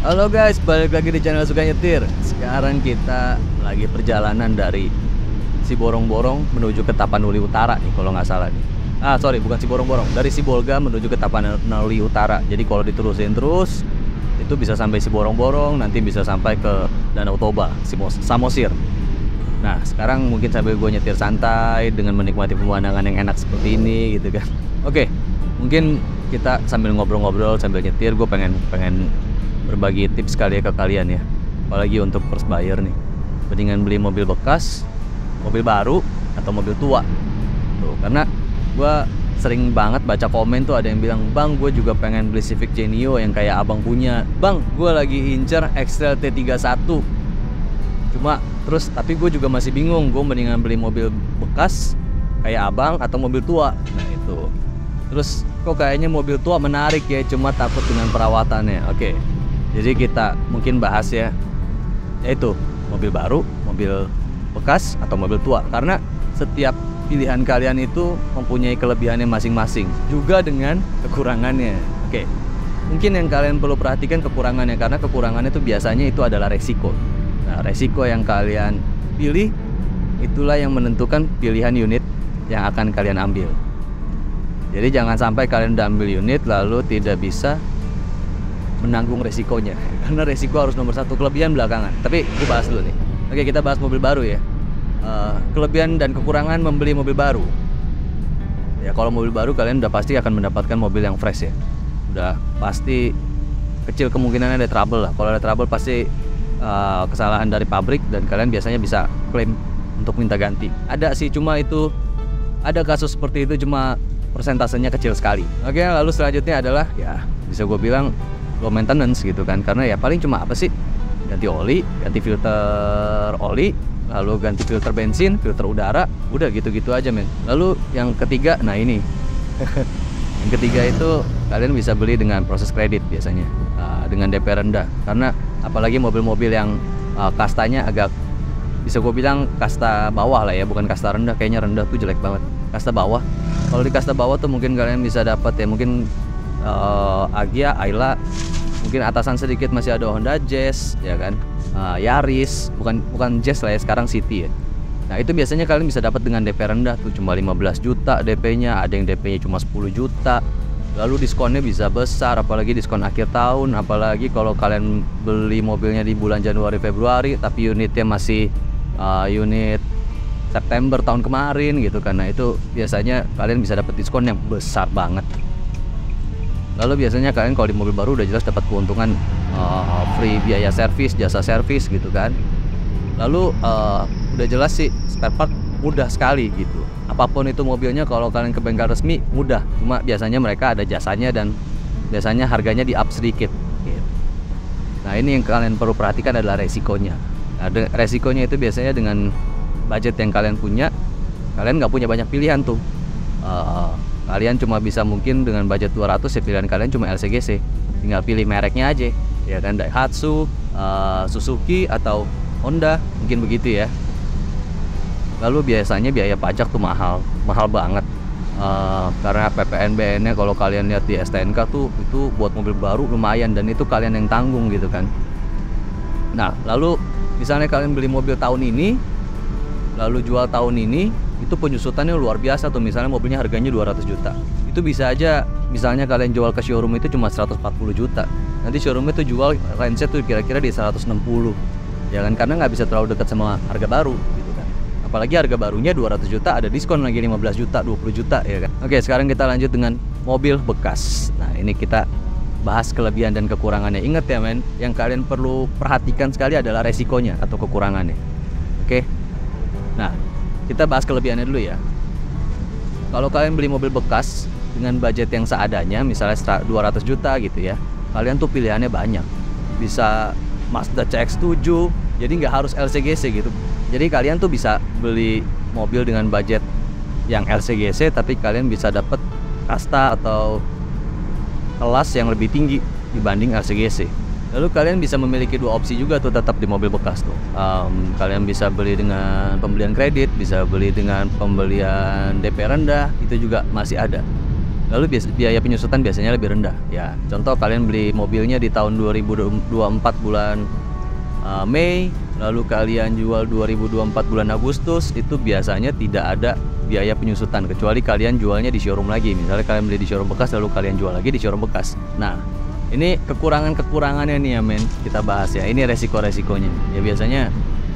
Halo guys, balik lagi di channel Suka Nyetir. Sekarang kita lagi perjalanan dari Siborong-Borong menuju ke Tapanuli Utara nih kalau nggak salah nih. Ah sorry, bukan Siborong-Borong Dari Sibolga menuju ke Tapanuli Utara. Jadi kalau diterusin terus Itu bisa sampai Siborong-Borong Nanti bisa sampai ke Danau Toba, Samosir Nah sekarang mungkin sambil gue nyetir santai Dengan menikmati pemandangan yang enak seperti ini gitu kan. Oke, mungkin kita sambil ngobrol-ngobrol sambil nyetir Gue pengen pengen berbagi tips kali ya ke kalian ya. Apalagi untuk first buyer nih. Mendingan beli mobil bekas mobil baru atau mobil tua. Tuh karena gua sering banget baca komen tuh ada yang bilang bang gue juga pengen beli Civic Genio yang kayak abang punya. Bang gue lagi incer Excel T31 cuma terus tapi gue juga masih bingung gue mendingan beli mobil bekas kayak abang atau mobil tua. Nah itu. Terus kok kayaknya mobil tua menarik ya cuma takut dengan perawatannya. Oke jadi kita mungkin bahas ya yaitu mobil baru mobil bekas atau mobil tua. Karena setiap pilihan kalian itu mempunyai kelebihannya masing-masing juga dengan kekurangannya. Oke mungkin yang kalian perlu perhatikan kekurangannya karena kekurangannya itu biasanya itu adalah resiko. Nah resiko yang kalian pilih itulah yang menentukan pilihan unit yang akan kalian ambil. Jadi jangan sampai kalian udah ambil unit lalu tidak bisa menanggung resikonya. Karena resiko harus nomor satu kelebihan belakangan. Tapi gue bahas dulu nih. Oke kita bahas mobil baru ya. Eh, kelebihan dan kekurangan membeli mobil baru. Ya kalau mobil baru kalian udah pasti akan mendapatkan mobil yang fresh ya. Udah pasti kecil kemungkinan ada trouble lah. Kalau ada trouble pasti eh, kesalahan dari pabrik dan kalian biasanya bisa klaim untuk minta ganti. Ada sih cuma itu ada kasus seperti itu cuma persentasenya kecil sekali. Oke lalu selanjutnya adalah ya bisa gue bilang low maintenance gitu kan. Karena ya paling cuma apa sih? Ganti oli ganti filter oli lalu ganti filter bensin filter udara udah gitu-gitu aja men. Lalu yang ketiga nah ini. Yang ketiga itu kalian bisa beli dengan proses kredit biasanya uh, dengan DP rendah. Karena apalagi mobil-mobil yang uh, kastanya agak bisa gue bilang kasta bawah lah ya bukan kasta rendah kayaknya rendah tuh jelek banget. Kasta bawah. Kalau di kasta bawah tuh mungkin kalian bisa dapat ya mungkin uh, Agia, Ayla mungkin atasan sedikit masih ada Honda Jazz ya kan? Uh, Yaris bukan bukan Jazz lah ya sekarang City ya. Nah itu biasanya kalian bisa dapat dengan DP rendah tuh cuma 15 juta DP-nya ada yang DP-nya cuma 10 juta. Lalu diskonnya bisa besar apalagi diskon akhir tahun apalagi kalau kalian beli mobilnya di bulan Januari Februari tapi unitnya masih uh, unit September tahun kemarin gitu karena itu biasanya kalian bisa dapat diskon yang besar banget lalu biasanya kalian kalau di mobil baru udah jelas dapat keuntungan uh, free biaya servis jasa servis gitu kan. Lalu uh, udah jelas sih spare part mudah sekali gitu. Apa pun itu mobilnya kalau kalian ke bengkel resmi mudah. Cuma biasanya mereka ada jasanya dan biasanya harganya di up sedikit gitu. nah ini yang kalian perlu perhatikan adalah resikonya. Nah, resikonya itu biasanya dengan budget yang kalian punya kalian nggak punya banyak pilihan tuh. Uh, kalian cuma bisa mungkin dengan budget 200 ya pilihan kalian cuma LCGC tinggal pilih mereknya aja. Ya kan Daihatsu uh, Suzuki atau Honda mungkin begitu ya. Lalu biasanya biaya pajak tuh mahal mahal banget. Uh, karena PPNBN nya kalau kalian lihat di STNK tuh itu buat mobil baru lumayan dan itu kalian yang tanggung gitu kan. Nah lalu misalnya kalian beli mobil tahun ini lalu jual tahun ini itu penyusutannya luar biasa tuh misalnya mobilnya harganya 200 juta. Itu bisa aja misalnya kalian jual ke showroom itu cuma 140 juta. Nanti showroom itu jual range tuh kira-kira di 160 ya kan? Karena nggak bisa terlalu dekat sama harga baru gitu kan. Apalagi harga barunya 200 juta ada diskon lagi 15 juta 20 juta ya kan? Oke sekarang kita lanjut dengan mobil bekas. Nah ini kita bahas kelebihan dan kekurangannya. Ingat ya men yang kalian perlu perhatikan sekali adalah resikonya atau kekurangannya. Oke? Nah, kita bahas kelebihannya dulu ya. Kalau kalian beli mobil bekas dengan budget yang seadanya, misalnya sera- 200 juta gitu ya, kalian tuh pilihannya banyak. Bisa Mazda CX-7, jadi nggak harus LCGC gitu. Jadi kalian tuh bisa beli mobil dengan budget yang LCGC, tapi kalian bisa dapat kasta atau kelas yang lebih tinggi dibanding LCGC. Lalu kalian bisa memiliki dua opsi juga tuh tetap di mobil bekas tuh. Em, kalian bisa beli dengan pembelian kredit, bisa beli dengan pembelian DP rendah, itu juga masih ada. lalu biaya penyusutan biasanya lebih rendah ya contoh kalian beli mobilnya di tahun 2024 bulan uh, Mei lalu kalian jual 2024 bulan Agustus itu biasanya tidak ada biaya penyusutan kecuali kalian jualnya di showroom lagi misalnya kalian beli di showroom bekas lalu kalian jual lagi di showroom bekas nah ini kekurangan-kekurangannya nih ya men. Kita bahas ya. Ini resiko-resikonya. Ya biasanya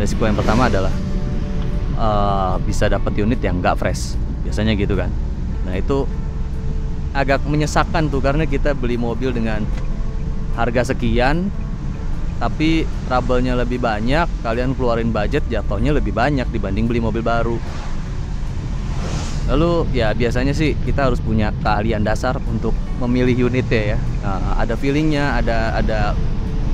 resiko yang pertama adalah uh, bisa dapat unit yang nggak fresh. Biasanya gitu kan. Nah itu agak menyesakan tuh karena kita beli mobil dengan harga sekian tapi trouble-nya lebih banyak kalian keluarin budget jatuhnya lebih banyak dibanding beli mobil baru lalu ya biasanya sih kita harus punya keahlian dasar untuk memilih unitnya ya nah, ada feelingnya ada ada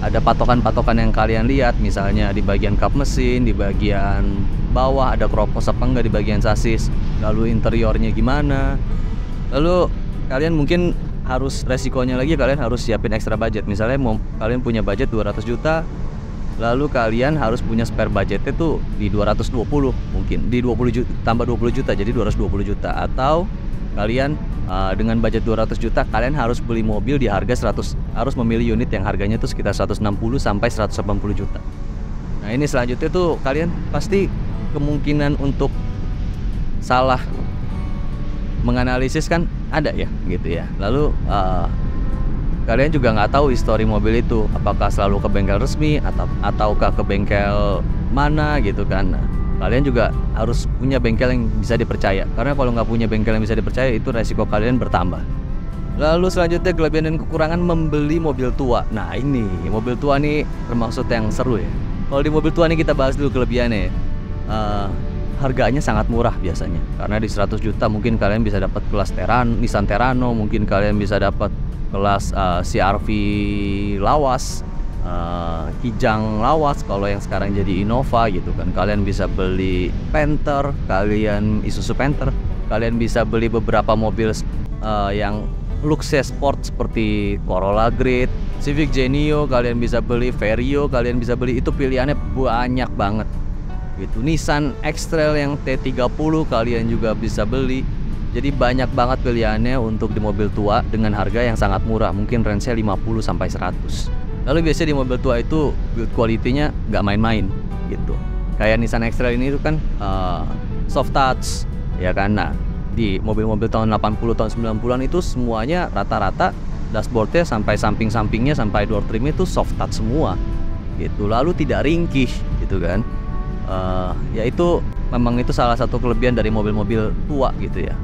ada patokan-patokan yang kalian lihat. Misalnya di bagian kap mesin di bagian bawah ada kropos apa enggak di bagian sasis. Lalu interiornya gimana. Lalu kalian mungkin harus resikonya lagi kalian harus siapin ekstra budget. Misalnya mau kalian punya budget 200 juta lalu kalian harus punya spare budgetnya tuh di 220 mungkin. Di 20 juta tambah 20 juta jadi 220 juta. Atau kalian uh, dengan budget 200 juta kalian harus beli mobil di harga 100 harus memilih unit yang harganya tuh sekitar 160 sampai 180 juta. Nah ini selanjutnya tuh kalian pasti kemungkinan untuk salah menganalisis kan ada ya gitu ya. Lalu uh, kalian juga nggak tahu histori mobil itu. Apakah selalu ke bengkel resmi atau ataukah ke bengkel mana gitu kan. Nah, kalian juga harus punya bengkel yang bisa dipercaya. Karena kalau nggak punya bengkel yang bisa dipercaya itu resiko kalian bertambah. Lalu selanjutnya kelebihan dan kekurangan membeli mobil tua. Nah ini mobil tua nih termasuk yang seru ya. Kalau di mobil tua nih kita bahas dulu kelebihannya uh, harganya sangat murah biasanya. Karena di 100 juta mungkin kalian bisa dapat kelas Teran Nissan Terano mungkin kalian bisa dapat kelas uh, eh, CRV lawas uh, Kijang lawas kalau yang sekarang jadi Innova gitu kan kalian bisa beli Panther kalian Isuzu Panther kalian bisa beli beberapa mobil uh, yang luxury sport seperti Corolla Grid, Civic Genio, kalian bisa beli Vario, kalian bisa beli itu pilihannya banyak banget. Gitu. Nissan X-Trail yang T30 kalian juga bisa beli. Jadi banyak banget pilihannya untuk di mobil tua dengan harga yang sangat murah, mungkin range-nya 50 sampai 100. Lalu biasanya di mobil tua itu build quality-nya nggak main-main gitu. Kayak Nissan X-Trail ini itu kan uh, soft touch ya kan. Nah, di mobil-mobil tahun 80 tahun 90-an itu semuanya rata-rata dashboardnya sampai samping-sampingnya sampai door trim itu soft touch semua gitu lalu tidak ringkih gitu kan uh, ya itu memang itu salah satu kelebihan dari mobil-mobil tua gitu ya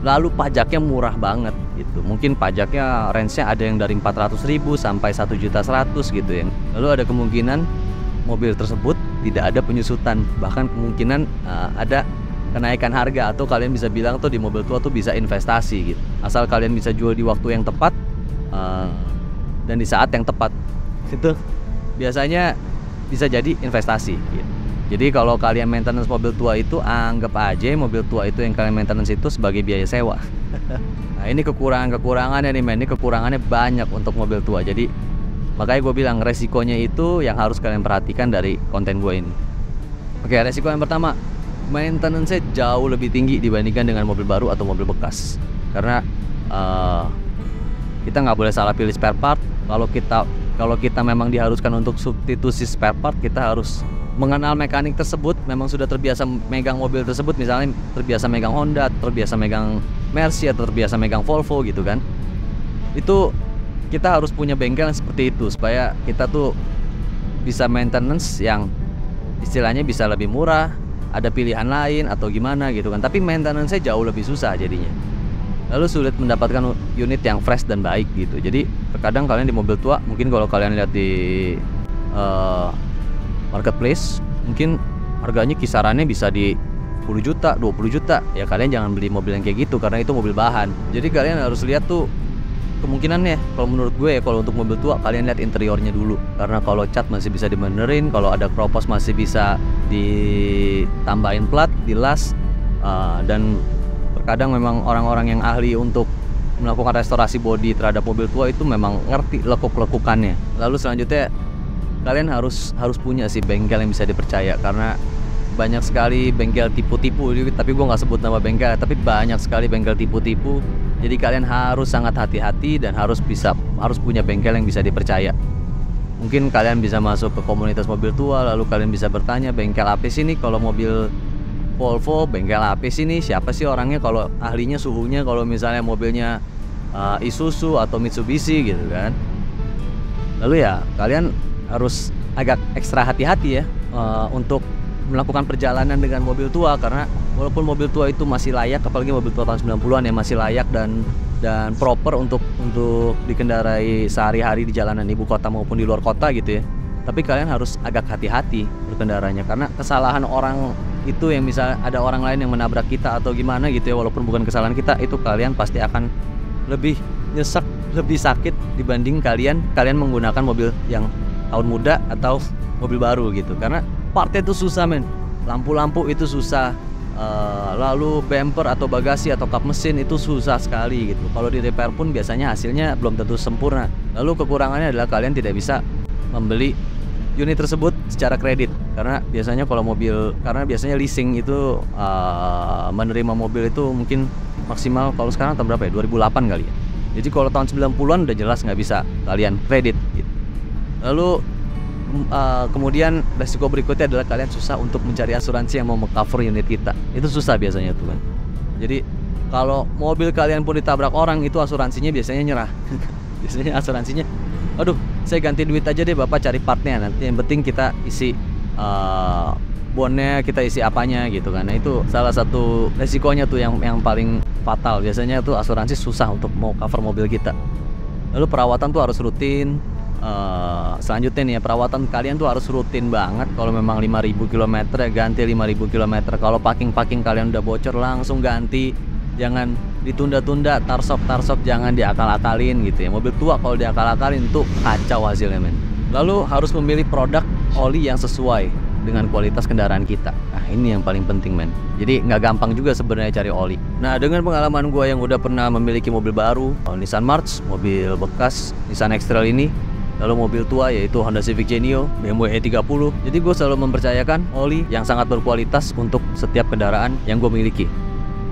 lalu pajaknya murah banget gitu. Mungkin pajaknya range-nya ada yang dari 400 ribu sampai 1 juta 100 gitu ya. Lalu ada kemungkinan mobil tersebut tidak ada penyusutan. Bahkan kemungkinan uh, ada kenaikan harga atau kalian bisa bilang tuh di mobil tua tuh bisa investasi gitu. Asal kalian bisa jual di waktu yang tepat uh, dan di saat yang tepat. Itu biasanya bisa jadi investasi gitu. Jadi kalau kalian maintenance mobil tua itu anggap aja mobil tua itu yang kalian maintenance itu sebagai biaya sewa. nah ini kekurangan-kekurangannya nih men, ini kekurangannya banyak untuk mobil tua. Jadi makanya gue bilang resikonya itu yang harus kalian perhatikan dari konten gue ini. Oke resiko yang pertama, maintenance jauh lebih tinggi dibandingkan dengan mobil baru atau mobil bekas. Karena uh, kita nggak boleh salah pilih spare part. Kalau kita kalau kita memang diharuskan untuk substitusi spare part, kita harus mengenal mekanik tersebut memang sudah terbiasa megang mobil tersebut misalnya terbiasa megang Honda terbiasa megang Mercy atau terbiasa megang Volvo gitu kan. Itu kita harus punya bengkel yang seperti itu supaya kita tuh bisa maintenance yang istilahnya bisa lebih murah ada pilihan lain atau gimana gitu kan. Tapi maintenance-nya jauh lebih susah jadinya. Lalu sulit mendapatkan unit yang fresh dan baik gitu. Jadi terkadang kalian di mobil tua mungkin kalau kalian lihat di uh, marketplace mungkin harganya kisarannya bisa di 10 juta, 20 juta. Ya kalian jangan beli mobil yang kayak gitu karena itu mobil bahan. Jadi kalian harus lihat tuh kemungkinannya kalau menurut gue ya kalau untuk mobil tua kalian lihat interiornya dulu karena kalau cat masih bisa dibenerin kalau ada kropos masih bisa ditambahin plat dilas uh, dan terkadang memang orang-orang yang ahli untuk melakukan restorasi bodi terhadap mobil tua itu memang ngerti lekuk-lekukannya lalu selanjutnya kalian harus harus punya sih bengkel yang bisa dipercaya karena banyak sekali bengkel tipu-tipu tapi gue nggak sebut nama bengkel tapi banyak sekali bengkel tipu-tipu Jadi kalian harus sangat hati-hati dan harus bisa harus punya bengkel yang bisa dipercaya. Mungkin kalian bisa masuk ke komunitas mobil tua lalu kalian bisa bertanya bengkel apa sih nih kalau mobil Volvo, bengkel apa sih nih? Siapa sih orangnya kalau ahlinya suhunya kalau misalnya mobilnya uh, Isuzu atau Mitsubishi gitu kan. Lalu ya kalian harus agak ekstra hati-hati ya uh, untuk melakukan perjalanan dengan mobil tua karena walaupun mobil tua itu masih layak apalagi mobil tua tahun 90-an ya masih layak dan dan proper untuk untuk dikendarai sehari-hari di jalanan ibu kota maupun di luar kota gitu ya. Tapi kalian harus agak hati-hati berkendaranya karena kesalahan orang itu yang bisa ada orang lain yang menabrak kita atau gimana gitu ya walaupun bukan kesalahan kita itu kalian pasti akan lebih nyesek, lebih sakit dibanding kalian kalian menggunakan mobil yang tahun muda atau mobil baru gitu karena partnya itu susah men lampu-lampu itu susah Uh, lalu bumper atau bagasi atau kap mesin itu susah sekali gitu. Kalau di repair pun biasanya hasilnya belum tentu sempurna. Lalu kekurangannya adalah kalian tidak bisa membeli unit tersebut secara kredit karena biasanya kalau mobil karena biasanya leasing itu uh, menerima mobil itu mungkin maksimal kalau sekarang tahun berapa ya 2008 kali ya. Jadi kalau tahun 90-an udah jelas nggak bisa kalian kredit. Lalu uh, kemudian resiko berikutnya adalah kalian susah untuk mencari asuransi yang mau cover unit kita. Itu susah biasanya tuh kan. Jadi kalau mobil kalian pun ditabrak orang itu asuransinya biasanya nyerah. Biasanya asuransinya aduh saya ganti duit aja deh bapak cari partnya nanti yang penting kita isi uh, bonnya kita isi apanya gitu kan. Nah itu salah satu resikonya tuh yang yang paling fatal. Biasanya tuh asuransi susah untuk mau cover mobil kita. Lalu perawatan tuh harus rutin Uh, selanjutnya nih ya perawatan kalian tuh harus rutin banget. Kalau memang 5000 km ya ganti 5000 km kalau packing-packing kalian udah bocor langsung ganti. Jangan ditunda-tunda tarsop tarsop jangan diakal-akalin gitu ya. Mobil tua kalau diakal-akalin tuh kacau hasilnya men. Lalu harus memilih produk oli yang sesuai dengan kualitas kendaraan kita. Nah ini yang paling penting men. Jadi nggak gampang juga sebenarnya cari oli. Nah dengan pengalaman gue yang udah pernah memiliki mobil baru Nissan March mobil bekas Nissan X-Trail ini lalu mobil tua yaitu Honda Civic Genio, BMW E30. Jadi gue selalu mempercayakan oli yang sangat berkualitas untuk setiap kendaraan yang gue miliki,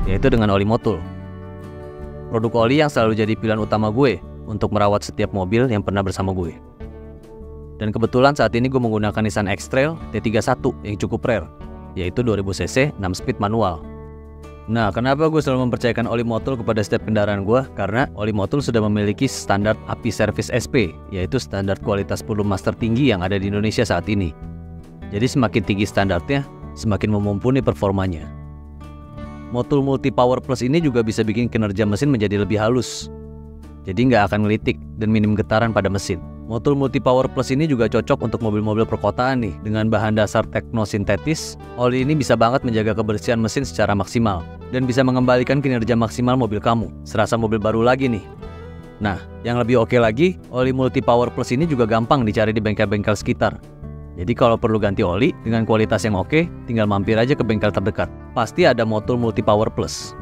yaitu dengan oli Motul. Produk oli yang selalu jadi pilihan utama gue untuk merawat setiap mobil yang pernah bersama gue. Dan kebetulan saat ini gue menggunakan Nissan X-Trail T31 yang cukup rare, yaitu 2000cc 6 speed manual. Nah, kenapa gue selalu mempercayakan oli motul kepada setiap kendaraan gue? Karena oli motul sudah memiliki standar API Service SP, yaitu standar kualitas pelumas tertinggi yang ada di Indonesia saat ini. Jadi semakin tinggi standarnya, semakin memumpuni performanya. Motul Multi Power Plus ini juga bisa bikin kinerja mesin menjadi lebih halus. Jadi nggak akan ngelitik dan minim getaran pada mesin. Motul Multi Power Plus ini juga cocok untuk mobil-mobil perkotaan nih. Dengan bahan dasar teknosintetis, oli ini bisa banget menjaga kebersihan mesin secara maksimal dan bisa mengembalikan kinerja maksimal mobil kamu, serasa mobil baru lagi nih. Nah, yang lebih oke lagi, oli Multi Power Plus ini juga gampang dicari di bengkel-bengkel sekitar. Jadi kalau perlu ganti oli dengan kualitas yang oke, tinggal mampir aja ke bengkel terdekat. Pasti ada motor Multi Power Plus.